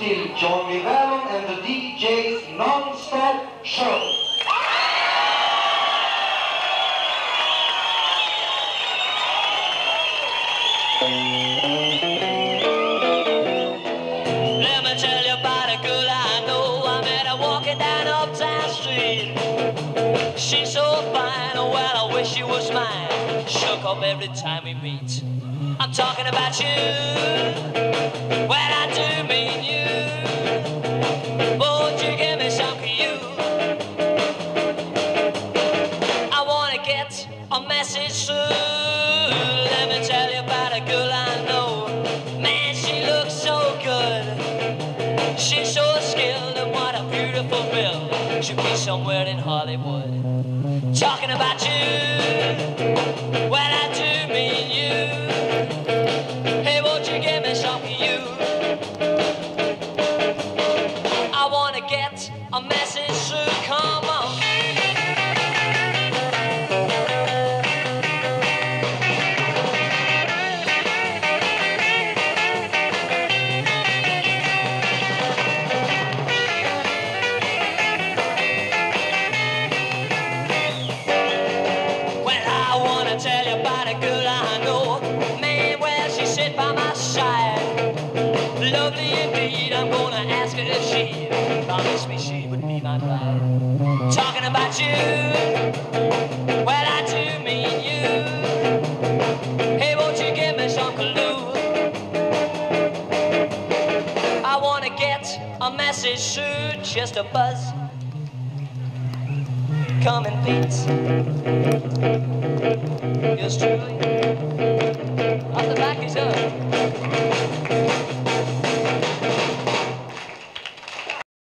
till Johnny Vallon and the Deejays Non-Stop Show. Let me tell you about a girl I know. I met her walking down Uptown Street. She's so fine, oh well, I wish she was mine. Shook up every time we meet. I'm talking about you. Well, I do mean you. Won't you give me some of you? I wanna get a message through. Let me tell you about a girl I know. Man, she looks so good. She's so skilled and what a beautiful bill. She'll be somewhere in Hollywood. Talking about you. Get a message through. Come Lovely indeed. I'm gonna ask her if she promised me she would be my bride. Talking about you, well I do mean you. Hey, won't you give me some clue? I wanna get a message through, just a buzz. Come and beat. Yours truly. Off the back is up.